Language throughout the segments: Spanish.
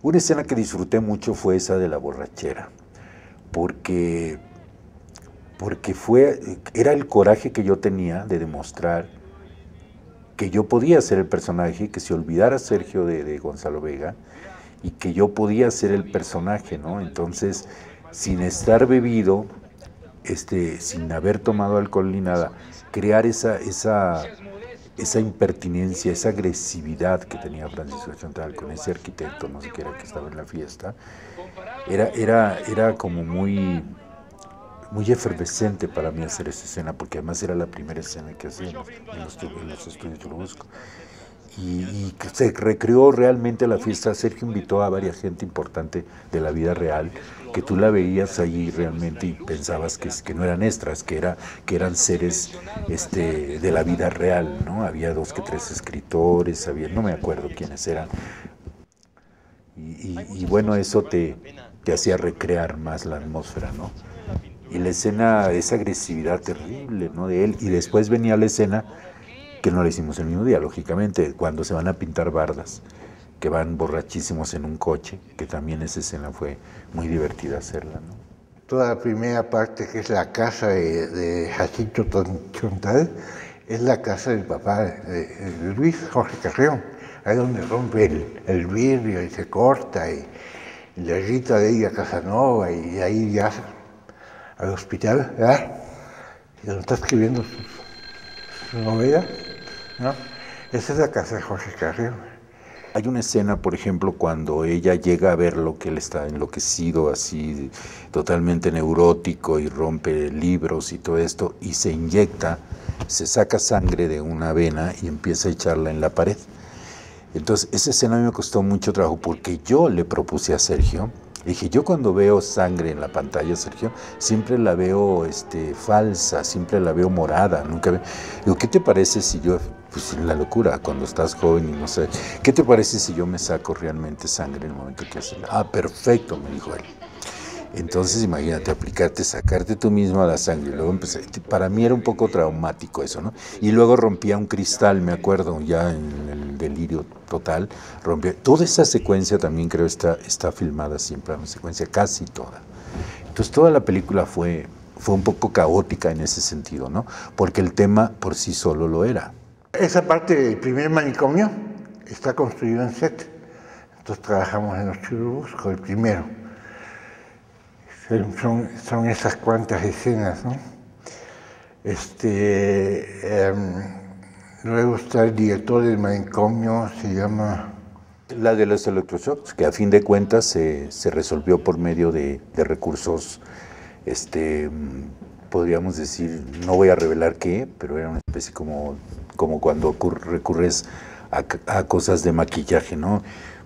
Una escena que disfruté mucho fue esa de la borrachera, porque, porque fue, era el coraje que yo tenía de demostrar que yo podía ser el personaje, que se olvidara Sergio de, de Gonzalo Vega y que yo podía ser el personaje, ¿no? Entonces, sin estar bebido, este, sin haber tomado alcohol ni nada, crear esa, esa, esa impertinencia, esa agresividad que tenía Francisco Chantal con ese arquitecto, no sé qué era que estaba en la fiesta, era, era, era como muy, muy efervescente para mí hacer esa escena, porque además era la primera escena que hacíamos en los, en los estudios. Y, y, se recreó realmente la fiesta. Sergio invitó a varias gente importante de la vida real, que tú la veías allí realmente y pensabas que, que no eran extras, que, era, que eran seres este, de la vida real, ¿no? Había dos que tres escritores, había, no me acuerdo quiénes eran. Y, y, y bueno, eso te, te hacía recrear más la atmósfera, ¿no? Y la escena, esa agresividad terrible, ¿no? De él. Y después venía la escena que no la hicimos el mismo día, lógicamente, cuando se van a pintar bardas, que van borrachísimos en un coche, que también esa escena fue muy divertida hacerla. ¿no? Toda la primera parte, que es la casa de, de Jacinto Chontal, es la casa del papá de, de Luis Jorge Carrión, ahí donde rompe el, el vidrio y se corta, y, y le grita de ella Casanova, y ahí ya al hospital, ¿verdad? Y donde está escribiendo su, su novela, ¿no? Esa es la casa de Jorge Carrión. Hay una escena, por ejemplo, cuando ella llega a ver lo que él está enloquecido, así totalmente neurótico y rompe libros y todo esto, y se inyecta, se saca sangre de una vena y empieza a echarla en la pared. Entonces, esa escena me costó mucho trabajo porque yo le propuse a Sergio, dije, yo cuando veo sangre en la pantalla, Sergio, siempre la veo este, falsa, siempre la veo morada, nunca veo... Digo, ¿qué te parece si yo pues la locura, cuando estás joven y no sé. ¿Qué te parece si yo me saco realmente sangre en el momento que haces la... Ah, perfecto, me dijo él. Entonces, imagínate, aplicarte, sacarte tú mismo la sangre. Luego empecé, para mí era un poco traumático eso, ¿no? Y luego rompía un cristal, me acuerdo, ya en el delirio total, rompía. Toda esa secuencia también creo está, está filmada siempre, una secuencia casi toda. Entonces, toda la película fue, fue un poco caótica en ese sentido, ¿no? Porque el tema por sí solo lo era. Esa parte del primer manicomio está construido en set. Entonces trabajamos en los Churubusco, el primero. Son, son esas cuantas escenas, ¿no? Este, eh, luego está el director del manicomio, se llama... La de los electroshocks, que a fin de cuentas se, se resolvió por medio de, de recursos este, podríamos decir, no voy a revelar qué, pero era una especie como, como cuando recurres a, a, cosas de maquillaje, ¿no?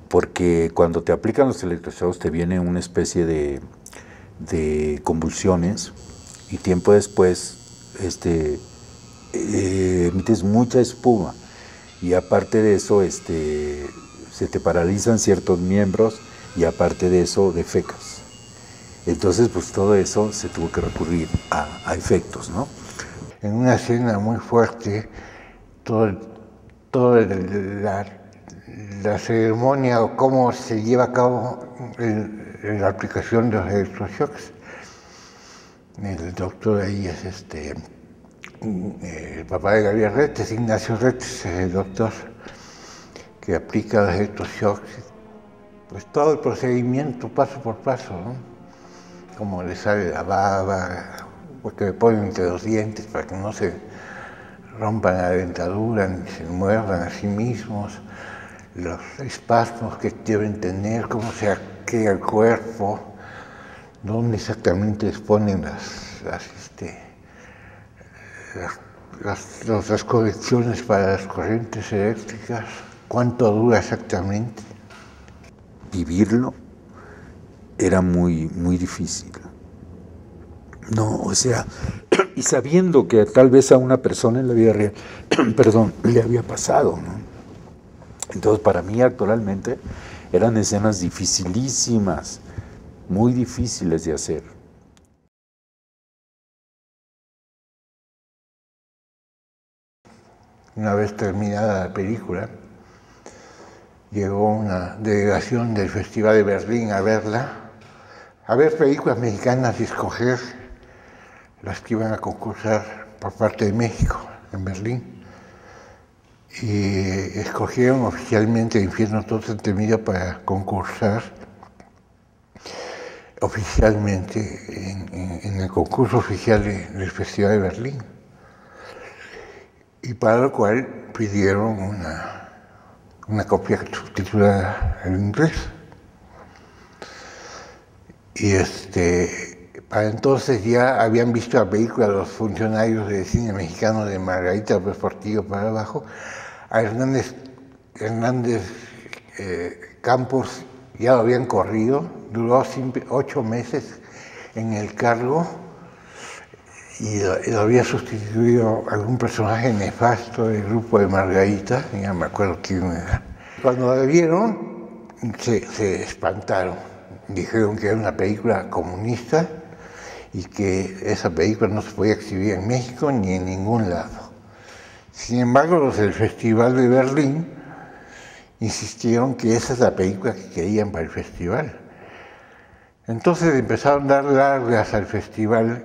Porque cuando te aplican los electroshocks te viene una especie de, de convulsiones y tiempo después este, eh, emites mucha espuma y aparte de eso este, se te paralizan ciertos miembros y aparte de eso defecas. Entonces, pues todo eso se tuvo que recurrir a, efectos, ¿no? En una escena muy fuerte, todo, todo la, la, ceremonia o cómo se lleva a cabo la aplicación de los electroshocks. El doctor ahí es este, el papá de Gabriel Retes, Ignacio Retes, es el doctor que aplica los electroshocks. Pues todo el procedimiento paso por paso, ¿no? como le sale la baba, porque le ponen entre los dientes para que no se rompan la dentadura ni se muerdan a sí mismos, los espasmos que deben tener, cómo se aquea el cuerpo, dónde exactamente les ponen las, las, este, las, las, las conexiones para las corrientes eléctricas, cuánto dura exactamente. Vivirlo era muy, muy difícil. No, o sea, y sabiendo que tal vez a una persona en la vida real, perdón, le había pasado, ¿no? Entonces, para mí actualmente eran escenas dificilísimas, muy difíciles de hacer. Una vez terminada la película, llegó una delegación del Festival de Berlín a verla, a ver películas mexicanas y escoger las que iban a concursar por parte de México en Berlín. Y escogieron oficialmente Infierno Todo Temido para concursar oficialmente en, el concurso oficial del Festival de Berlín. Y para lo cual pidieron una, una copia subtitulada en inglés. Y este, para entonces ya habían visto la película los funcionarios del cine mexicano de Margarita Portillo para abajo, a Hernández, eh, Campos ya lo habían corrido, duró ocho meses en el cargo y lo, había sustituido algún personaje nefasto del grupo de Margarita, ya me acuerdo quién era. Cuando la vieron, se, se espantaron, dijeron que era una película comunista y que esa película no se podía exhibir en México ni en ningún lado. Sin embargo, los del Festival de Berlín insistieron que esa es la película que querían para el festival. Entonces empezaron a dar largas al festival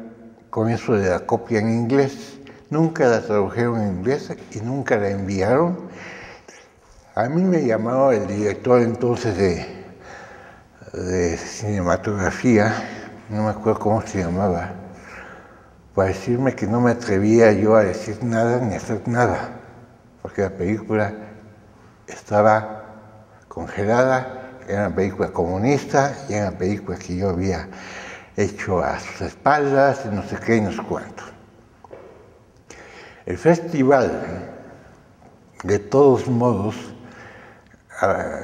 con eso de la copia en inglés. Nunca la tradujeron en inglés y nunca la enviaron. A mí me llamó el director entonces de, de cinematografía, no me acuerdo cómo se llamaba, para decirme que no me atrevía yo a decir nada ni a hacer nada, porque la película estaba congelada, era una película comunista y era una película que yo había hecho a sus espaldas, no sé qué y no sé cuánto. El festival, de todos modos, ah,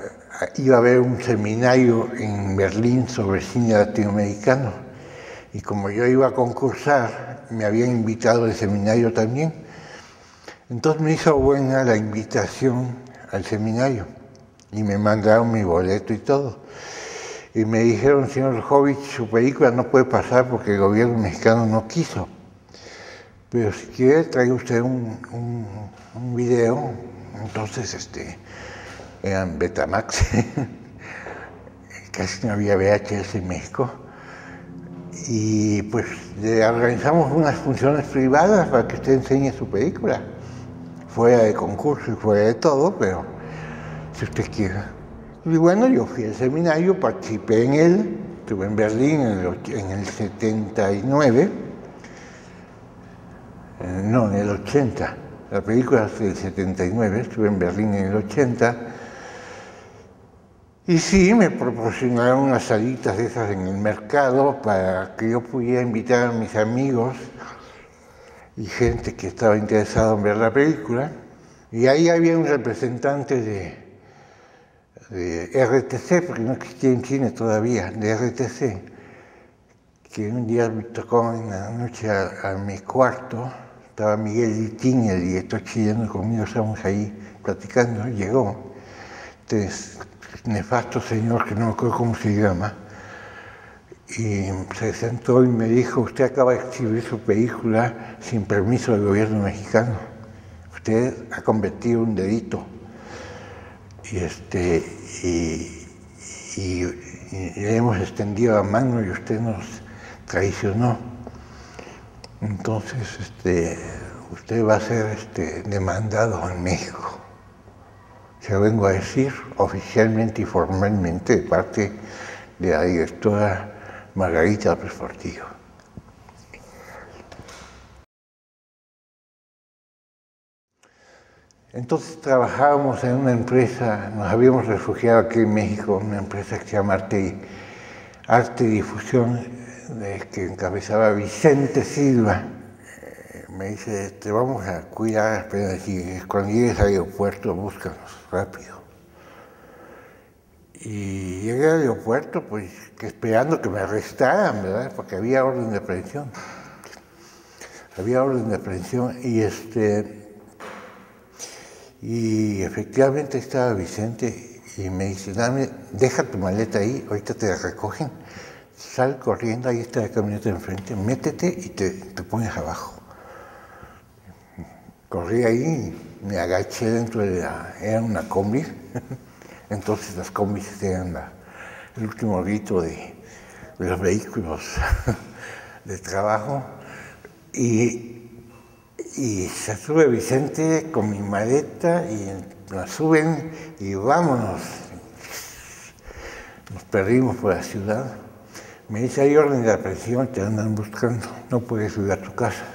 iba a haber un seminario en Berlín sobre cine latinoamericano. Y como yo iba a concursar, me habían invitado al seminario también. Entonces me hizo buena la invitación al seminario y me mandaron mi boleto y todo. Y me dijeron, señor Jovic, su película no puede pasar porque el gobierno mexicano no quiso. Pero si quiere, traiga usted un, un, video. Entonces, este, eran Betamax. Casi no había VHS en México. Y pues le organizamos unas funciones privadas para que usted enseñe su película. Fuera de concurso y fuera de todo, pero si usted quiere. Y bueno, yo fui al seminario, participé en él, estuve en Berlín en el, 79, eh, no, en el 80, la película es del 79, estuve en Berlín en el 80, y sí, me proporcionaron unas salitas de esas en el mercado para que yo pudiera invitar a mis amigos y gente que estaba interesada en ver la película. Y ahí había un representante de, RTC, porque no existía en China todavía, de RTC, que un día me tocó en la noche a, mi cuarto, estaba Miguel Litín, el director chileno, conmigo estábamos ahí platicando, llegó, este nefasto señor que no me acuerdo cómo se llama, y se sentó y me dijo, usted acaba de exhibir su película sin permiso del gobierno mexicano. Usted ha cometido un delito. Y, este, y, le hemos extendido la mano y usted nos traicionó. Entonces, este, usted va a ser este, demandado en México. Se vengo a decir oficialmente y formalmente de parte de la directora Margarita López. Entonces trabajábamos en una empresa, nos habíamos refugiado aquí en México, una empresa que se llama Arte, Arte y Difusión, que encabezaba Vicente Silva. Me dice, te vamos a cuidar, pero cuando llegues al aeropuerto, búscanos rápido. Y llegué al aeropuerto, pues esperando que me arrestaran, ¿verdad? Porque había orden de aprehensión. Había orden de aprehensión y este. Y efectivamente estaba Vicente y me dice, dame, deja tu maleta ahí, ahorita te la recogen, sal corriendo, ahí está la camioneta enfrente, métete y te, te pones abajo. Corrí ahí, me agaché dentro de la, era una combi, Entonces las combis eran el último grito de, los vehículos de trabajo. Y, y se sube Vicente con mi maleta y la suben y vámonos. Nos perdimos por la ciudad. Me dice, hay orden de aprehensión, te andan buscando, no puedes subir a tu casa.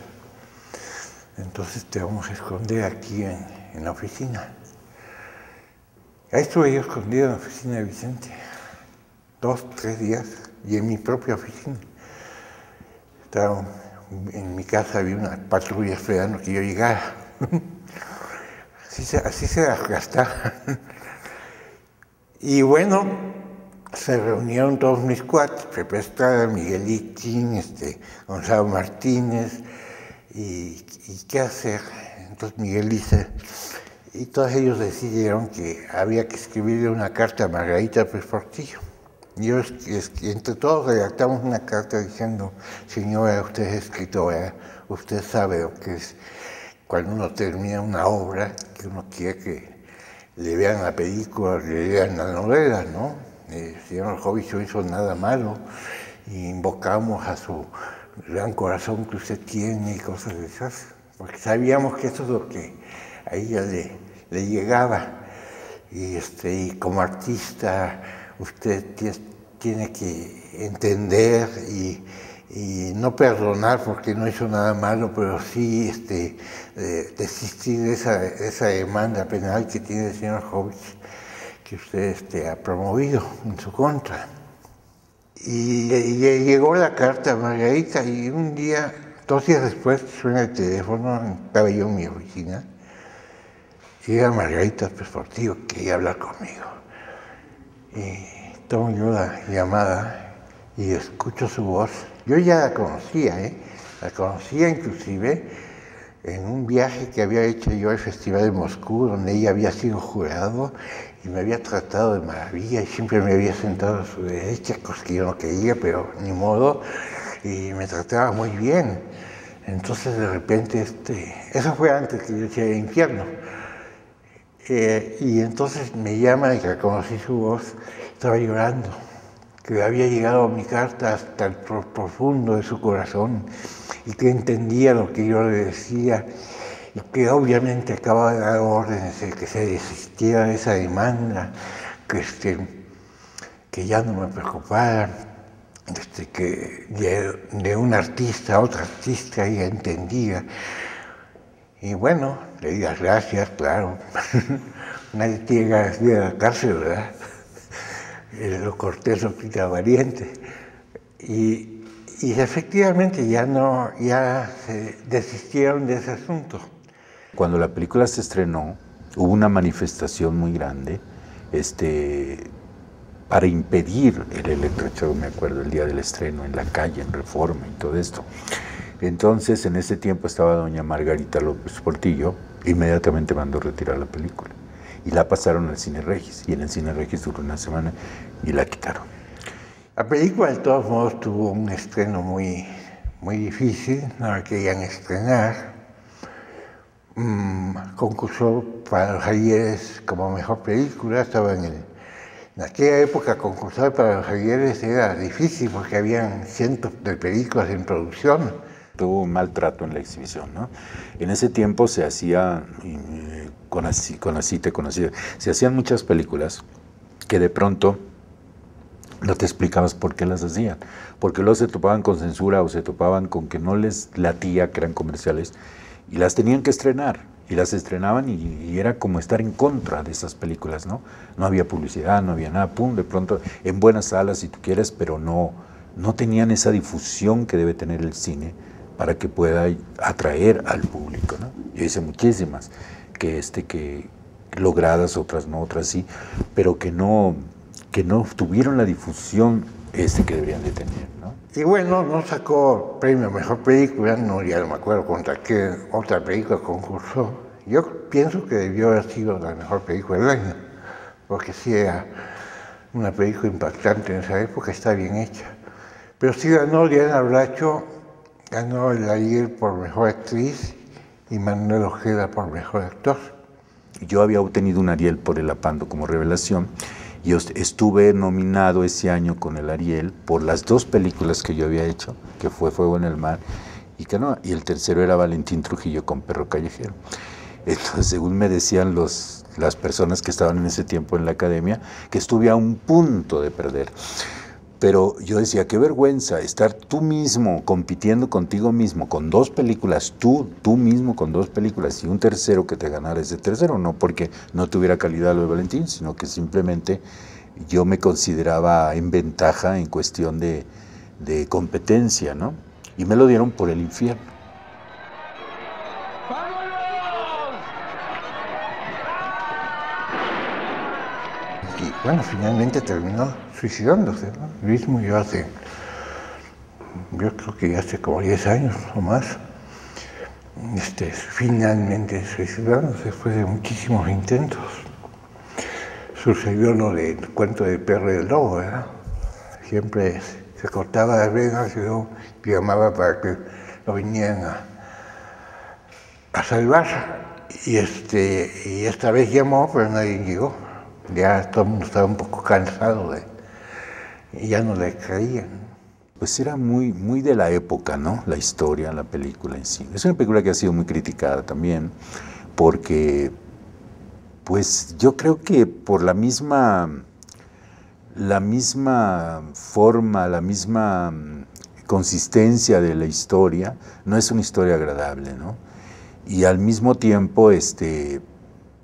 Entonces te vamos a esconder aquí en, la oficina. Ahí estuve yo escondido en la oficina de Vicente, dos, tres días, y en mi propia oficina. Estaba, en mi casa había una patrulla esperando que yo llegara. así se, así se y bueno, se reunieron todos mis cuates, Pepe Estrada, Miguel Itzin, este, Gonzalo Martínez, y, y, qué hacer. Entonces Miguel dice, y todos ellos decidieron que había que escribirle una carta a Margarita Pérez Portillo. Yo, entre todos redactamos una carta diciendo, señora, usted es escritora, usted sabe lo que es cuando uno termina una obra, que uno quiere que le vean la película, le vean la novela, ¿no? El señor Jovich no hizo nada malo, y invocamos a su gran corazón que usted tiene y cosas de esas, porque sabíamos que eso es lo que a ella le, le llegaba. Y, este, y como artista usted tiene que entender y, no perdonar porque no hizo nada malo, pero sí este, desistir de esa, esa, demanda penal que tiene el señor Hovich, que usted este, ha promovido en su contra. Y, y, llegó la carta a Margarita y un día, dos días después, suena el teléfono, estaba yo en mi oficina, Llega Margarita Pesportivo, quería hablar conmigo. Y tomo yo la llamada y escucho su voz. Yo ya la conocía, ¿eh? La conocía inclusive en un viaje que había hecho yo al Festival de Moscú, donde ella había sido jurado y me había tratado de maravilla y siempre me había sentado a su derecha, cosas que yo no quería, pero ni modo, y me trataba muy bien. Entonces de repente, este, eso fue antes que yo hiciera el infierno. Eh, y entonces me llama y reconocí su voz, estaba llorando, que había llegado mi carta hasta el profundo de su corazón y que entendía lo que yo le decía que obviamente acaba de dar órdenes de que se desistiera de esa demanda, que, este, que ya no me preocupara, este, que de, un artista a otro artista ella entendía. Y bueno, le di gracias, claro. Nadie tiene ganas de la cárcel, ¿verdad? Cortés lo quita valiente. Y, y, efectivamente ya no, ya se desistieron de ese asunto. Cuando la película se estrenó, hubo una manifestación muy grande este, para impedir el electrochoque, me acuerdo, el día del estreno, en la calle, en Reforma y todo esto. Entonces, en ese tiempo estaba doña Margarita López Portillo, inmediatamente mandó retirar la película. Y la pasaron al Cine Regis, y en el Cine Regis duró una semana y la quitaron. La película, de todos modos, tuvo un estreno muy, muy difícil, no la querían estrenar. Mm, concursó para los ayeres como mejor película, estaba en el... En aquella época concursar para los ayeres era difícil porque habían cientos de películas en producción tuvo un maltrato en la exhibición. ¿no? En ese tiempo se hacía, eh, con, así, con te conocía, se hacían muchas películas que de pronto no te explicabas por qué las hacían, porque luego se topaban con censura o se topaban con que no les latía que eran comerciales y las tenían que estrenar y las estrenaban y, era como estar en contra de esas películas, ¿no? No había publicidad, no había nada, pum, de pronto en buenas salas si tú quieres, pero no, no tenían esa difusión que debe tener el cine para que pueda atraer al público. ¿no? Yo hice muchísimas, que, este, que logradas, otras no, otras sí, pero que no, que no tuvieron la difusión este, que deberían de tener. Y bueno, no sacó premio Mejor Película, no, ya no me acuerdo contra qué otra película concursó. Yo pienso que debió haber sido la mejor película del año, porque sí era una película impactante en esa época, está bien hecha. Pero sí ganó Diana Bracho Ganó el ayer por mejor actriz y Manuel Ojeda por mejor actor. yo había obtenido un Ariel por el Apando como revelación y estuve nominado ese año con el Ariel por las dos películas que yo había hecho, que fue Fuego en el Mar y Canoa, y el tercero era Valentín Trujillo con Perro Callejero. Entonces, según me decían los, las personas que estaban en ese tiempo en la academia, que estuve a un punto de perder. Pero yo decía, qué vergüenza estar tú mismo compitiendo contigo mismo con dos películas, tú, tú mismo con dos películas y un tercero que te ganara ese tercero, no porque no tuviera calidad lo de Valentín, sino que simplemente yo me consideraba en ventaja en cuestión de, de competencia, ¿no? Y me lo dieron por el infierno. Bueno, finalmente terminó suicidándose. ¿no? Luis murió hace, yo creo que hace como 10 años o más, este, finalmente suicidándose después de muchísimos intentos. Sucedió lo del cuento del perro y el lobo, ¿verdad? Siempre se cortaba las venas y llamaba para que lo vinieran a, a salvar. Y, este, y esta vez llamó, pero nadie llegó ya todo el mundo estaba un poco cansado de, ya no le creían. Pues era muy, muy de la época, ¿no? La historia, la película en sí. Es una película que ha sido muy criticada también, porque, pues yo creo que por la misma, la misma forma, la misma consistencia de la historia, no es una historia agradable, ¿no? Y al mismo tiempo, este,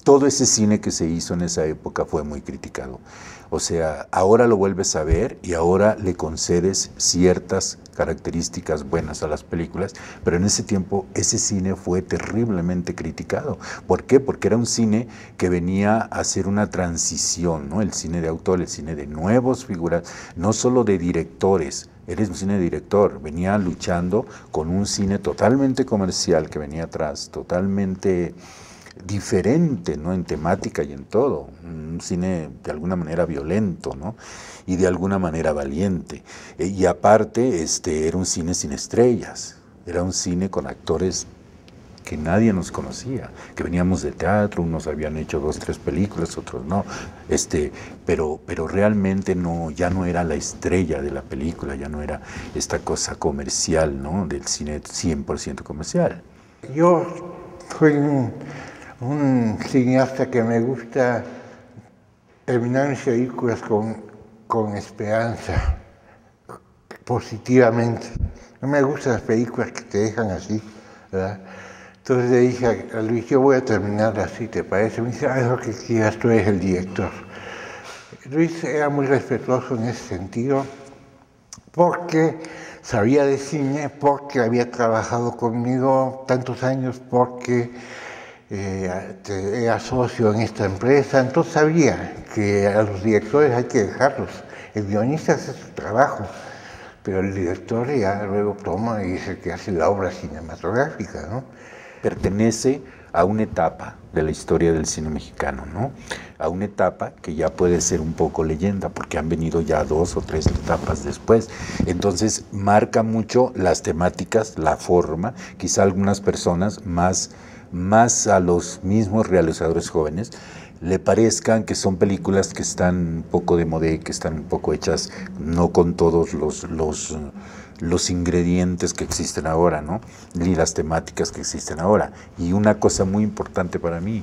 todo ese cine que se hizo en esa época fue muy criticado. O sea, ahora lo vuelves a ver y ahora le concedes ciertas características buenas a las películas, pero en ese tiempo ese cine fue terriblemente criticado. ¿Por qué? Porque era un cine que venía a hacer una transición, ¿no? El cine de autor, el cine de nuevos figuras, no solo de directores, eres un cine de director, venía luchando con un cine totalmente comercial que venía atrás, totalmente diferente, ¿no? En temática y en todo. Un cine de alguna manera violento, ¿no? Y de alguna manera valiente. Eh, y aparte, este, era un cine sin estrellas. Era un cine con actores que nadie nos conocía, que veníamos de teatro, unos habían hecho dos, tres películas, otros no, este, pero, pero realmente no, ya no era la estrella de la película, ya no era esta cosa comercial, ¿no? Del cine 100% comercial. Yo fui un un cineasta que me gusta terminar mis películas con, con esperanza, positivamente. No me gustan las películas que te dejan así, ¿verdad? Entonces le dije a Luis, yo voy a terminar así, ¿te parece? Me dice, ah, es lo que quieras, tú eres el director. Luis era muy respetuoso en ese sentido, porque sabía de cine, porque había trabajado conmigo tantos años, porque eh, era socio en esta empresa, entonces sabía que a los directores hay que dejarlos. El guionista hace su trabajo, pero el director ya luego toma y dice que hace la obra cinematográfica. ¿no? Pertenece a una etapa de la historia del cine mexicano, ¿no? A una etapa que ya puede ser un poco leyenda, porque han venido ya dos o tres etapas después. Entonces marca mucho las temáticas, la forma, quizá algunas personas más más a los mismos realizadores jóvenes le parezcan que son películas que están un poco de moda, que están un poco hechas no con todos los, los, los ingredientes que existen ahora, ¿no? ni las temáticas que existen ahora. Y una cosa muy importante para mí,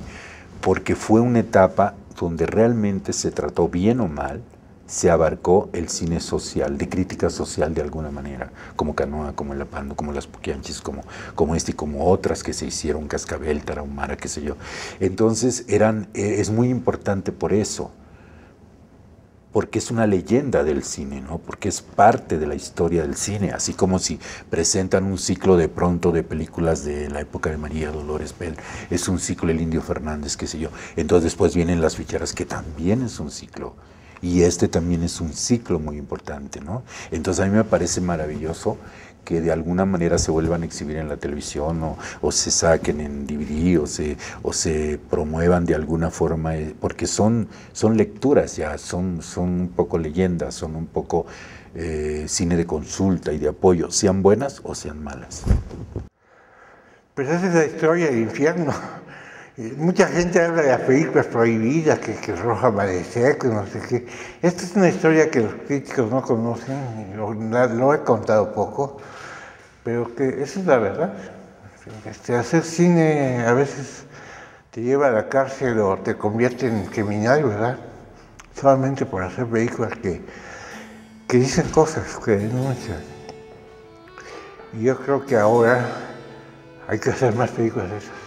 porque fue una etapa donde realmente se trató bien o mal se abarcó el cine social, de crítica social de alguna manera, como Canoa, como El Apando, como Las Puquianchis, como, como este y como otras que se hicieron, Cascabel, Tarahumara, qué sé yo. Entonces eran, eh, es muy importante por eso, porque es una leyenda del cine, ¿no? porque es parte de la historia del cine, así como si presentan un ciclo de pronto de películas de la época de María Dolores Bell, es un ciclo El Indio Fernández, qué sé yo. Entonces después vienen las ficheras, que también es un ciclo y este también es un ciclo muy importante, ¿no? Entonces a mí me parece maravilloso que de alguna manera se vuelvan a exhibir en la televisión o, se saquen en DVD o se, o se promuevan de alguna forma, eh, porque son, son lecturas ya, son, son un poco leyendas, son un poco eh, cine de consulta y de apoyo, sean buenas o sean malas. Pues esa es la historia del infierno. Mucha gente habla de las películas prohibidas, que, que Roja Amanecer, que no sé qué. Esta es una historia que los críticos no conocen, lo, he contado poco, pero que esa es la verdad. Este, hacer cine a veces te lleva a la cárcel o te convierte en criminal, ¿verdad? Solamente por hacer películas que, que dicen cosas, que denuncian. Y yo creo que ahora hay que hacer más películas de esas.